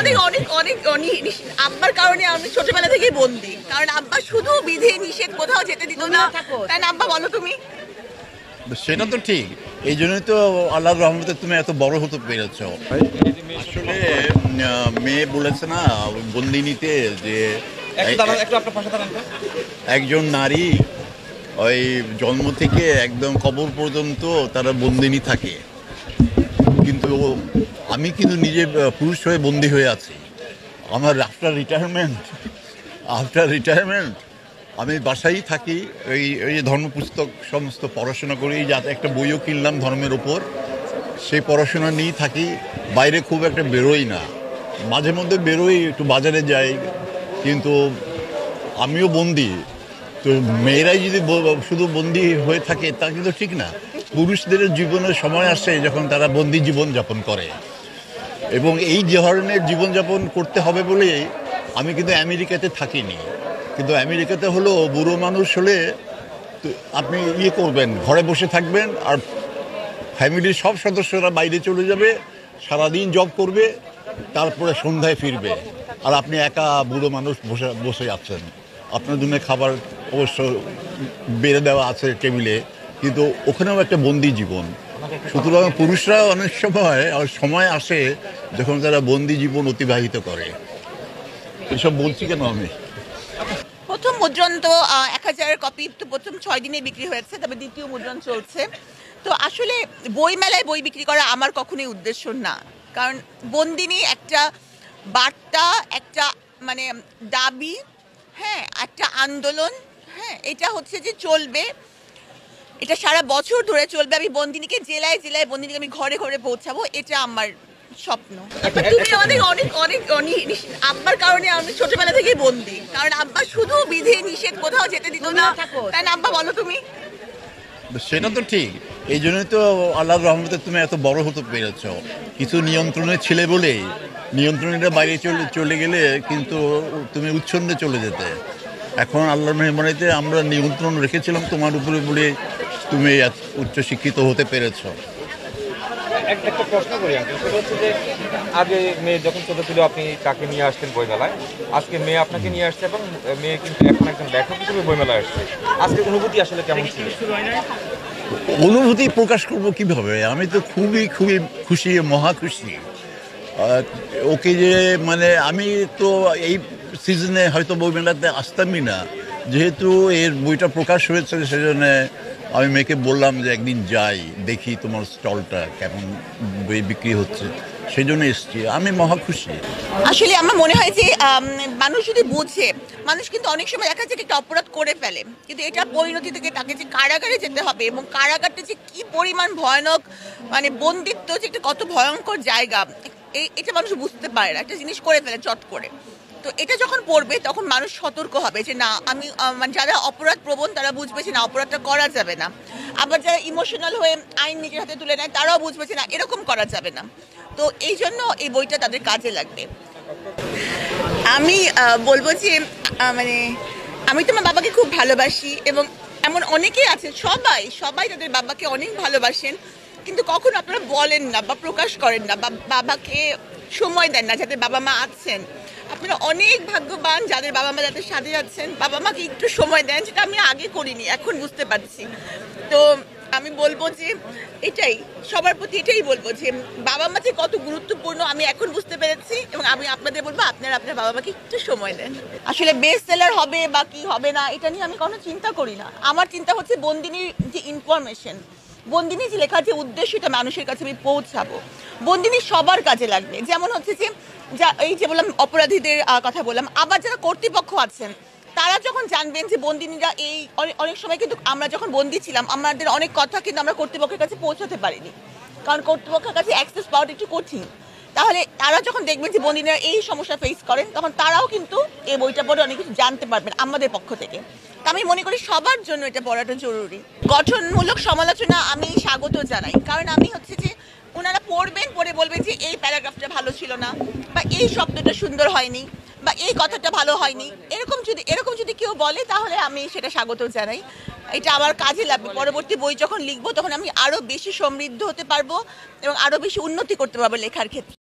আমাদের অনেক অনেক অনেক আব্বার কারণে আমি ছোটবেলা থেকেই বন্দি। কারণ আব্বা শুধু বিধি নিষেধ কোথাও যেতে দিত না। তাই না আব্বা বলো তুমি? সেটা তো ঠিক। এই জন্যই তো আল্লাহর রহমতে তুমি এত বড় হতে পেরেছ। আসলে মেয়ে বলেছে না বন্দিনীতে যে একটু দাঁড়ান একটু আপনার পাশে দাঁড়ান তো। একজন নারী ওই জন্ম থেকে একদম কবর পর্যন্ত তারা বন্দিনী থাকে। কিন্তু আমি কিন্তু নিজে পুরুষ হয়ে বন্দি হয়ে আছি। আমার আফটার রিটায়ারমেন্ট আফটার রিটায়ারমেন্ট আমি বাসায় থাকি ওই ওই যে ধর্ম পুস্তক সমস্ত পড়াশোনা করি যাতে একটা বইও কিনলাম ধর্মের ওপর। সেই পড়াশোনা নিয়েই থাকি, বাইরে খুব একটা বেরোই না। মাঝে মধ্যে বেরোই, একটু বাজারে যাই, কিন্তু আমিও বন্দি। তো মেয়েরাই যদি শুধু বন্দি হয়ে থাকে, তা কিন্তু ঠিক না। পুরুষদের জীবনের সময় আসে যখন তারা বন্দি জীবন যাপন করে। এবং এই ধরনের জীবনযাপন করতে হবে বলেই আমি কিন্তু আমেরিকাতে থাকিনি। কিন্তু আমেরিকাতে হলো বুড়ো মানুষ হলে আপনি ইয়ে করবেন, ঘরে বসে থাকবেন আর ফ্যামিলির সব সদস্যরা বাইরে চলে যাবে, সারাদিন জব করবে, তারপরে সন্ধ্যায় ফিরবে। আর আপনি একা বুড়ো মানুষ বসে বসে আছেন। আপনার জন্য খাবার অবশ্য বেড়ে দেওয়া আছে টেবিলে, কিন্তু ওখানেও একটা বন্দি জীবন। সুতরাং পুরুষরা অনেক সময় সময় আসে যখন তারা বন্দি জীবন অতিবাহিত করে। এসব বলছি কেন আমি? প্রথম মুদ্রণ তো এক হাজার কপি তো প্রথম ছয় দিনে বিক্রি হয়েছে, তবে দ্বিতীয় মুদ্রণ চলছে। তো আসলে বই মেলায় বই বিক্রি করা আমার কখনোই উদ্দেশ্য না। কারণ বন্দিনী একটা বার্তা, একটা মানে দাবি হ্যাঁ একটা আন্দোলন হ্যাঁ এটা হচ্ছে যে চলবে। এটা সারা বছর ধরে চলবে। আমি বন্দিনীকে জেলায় জেলায় বন্দিনীকে আমি ঘরে ঘরে পৌঁছাবো এটা আমার স্বপ্ন। তুমি আমাদের অনেক অনেক অনেক আব্বার কারণে আমি ছোটবেলা থেকেই বন্দি। কারণ আব্বা শুধু বিধি নিষেধ কোথাও যেতে দিত না। তাই না আব্বা বলো তুমি? সেটা তো ঠিক। এই জন্যই তো আল্লাহর রহমতে তুমি এত বড় হতে পেরেছ। কিছু নিয়ন্ত্রণে ছিলে বলে নিয়ন্ত্রণের বাইরে চলে চলে গেলে কিন্তু তুমি উচ্ছন্নে চলে যেতে। এখন আল্লাহর মেহমানিতে আমরা নিয়ন্ত্রণ রেখেছিলাম তোমার উপরে বলে তুমি উচ্চ শিক্ষিত হতে পেরেছ। এক- একটা প্রশ্ন করি সেটা হচ্ছে যে আগে মেয়ে যখন ছোট ছিল আপনি তাকে নিয়ে আসতেন বইমেলায়? আজকে মেয়ে আপনাকে নিয়ে আসছে এবং মেয়ে কিন্তু এখন একজন লেখক হিসেবে বইমেলায় আসছে। আজকে অনুভূতি আসলে কেমন ছিল? অনুভূতি প্রকাশ করব কীভাবে? আমি তো খুবই খুবই খুশি মহা খুশি। ওকে যে মানে আমি তো এই সিজনে হয়তো বই মেলাতে আসতামই না। যেহেতু এর বইটা প্রকাশ হয়েছে, সেজন্য আমি মেয়েকে বললাম যে একদিন যাই, দেখি তোমার স্টলটা কেমন বই বিক্রি হচ্ছে। সেই জন্য এসছি। আমি মহা খুশি। আসলে আমার মনে হয় যে মানুষ যদি বোঝে, মানুষ কিন্তু অনেক সময় দেখা যায় একটা অপরাধ করে ফেলে। কিন্তু এটা পরিণতি থেকে তাকে যে কারাগারে যেতে হবে এবং কারাগারটা যে কি পরিমাণ ভয়ানক মানে বন্দিত্ব, যে একটা কত ভয়ঙ্কর জায়গা এটা মানুষ বুঝতে পারে না। একটা জিনিস করে ফেলে, চট করে। তো এটা যখন পড়বে, তখন মানুষ সতর্ক হবে যে, না, আমি মানে যারা অপরাধ প্রবণ, তারা বুঝবে যে, না, অপরাধটা করা যাবে না। আবার যারা ইমোশনাল হয়ে আইন নিজের হাতে তুলে নেয়, তারাও বুঝবে যে, না, এরকম করা যাবে না। তো এই জন্য এই বইটা তাদের কাজে লাগবে। আমি বলব যে মানে আমি তোমার বাবাকে খুব ভালোবাসি এবং এমন অনেকেই আছে সবাই সবাই তাদের বাবাকে অনেক ভালোবাসেন। কিন্তু কখনো আপনারা বলেন না বা প্রকাশ করেন না বা বাবাকে সময় দেন না যাদের বাবা মা আছেন। আপনারা অনেক ভাগ্যবান যাদের বাবা মা যাদের সাথে আছেন বাবা মাকে একটু সময় দেন, যেটা আমি আগে করিনি, এখন বুঝতে পারছি। তো আমি বলব যে এটাই, সবার প্রতি এটাই বলব যে বাবা মা যে কত গুরুত্বপূর্ণ, আমি এখন বুঝতে পেরেছি এবং আমি আপনাদের বলব আপনারা আপনার বাবা মাকে একটু সময় দেন। আসলে বেস্ট সেলার হবে বা কি হবে না, এটা নিয়ে আমি কোনো চিন্তা করি না। আমার চিন্তা হচ্ছে বন্দিনীর যে ইনফরমেশন বন্দিনী যে লেখার যে উদ্দেশ্য, এটা মানুষের কাছে আমি পৌঁছাবো। বন্দিনী সবার কাজে লাগবে। যেমন হচ্ছে যে, যা এই যে বললাম, অপরাধীদের কথা বললাম, আবার যারা কর্তৃপক্ষ আছেন, তারা যখন জানবেন যে বন্দিনীরা এই অনেক- সময় কিন্তু আমরা যখন বন্দি ছিলাম, আমাদের অনেক কথা কিন্তু আমরা কর্তৃপক্ষের কাছে পৌঁছাতে পারিনি। কারণ কর্তৃপক্ষের কাছে অ্যাক্সেস পাওয়াটা একটু কঠিন। তাহলে তারা যখন দেখবেন যে বন্দিনীরা এই সমস্যা ফেস করেন, তখন তারাও কিন্তু এই বইটা পড়ে অনেক কিছু জানতে পারবেন আমাদের পক্ষ থেকে। আমি মনে করি সবার জন্য এটা পড়াটা জরুরি। গঠনমূলক সমালোচনা আমি স্বাগত জানাই। কারণ আমি হচ্ছে যে ওনারা পড়বেন, পড়ে বলবেন যে এই প্যারাগ্রাফটা ভালো ছিল না বা এই শব্দটা সুন্দর হয়নি বা এই কথাটা ভালো হয়নি। এরকম যদি এরকম যদি কেউ বলে, তাহলে আমি সেটা স্বাগত জানাই। এটা আমার কাজে লাগবে। পরবর্তী বই যখন লিখব, তখন আমি আরও বেশি সমৃদ্ধ হতে পারব এবং আরও বেশি উন্নতি করতে পারব লেখার ক্ষেত্রে।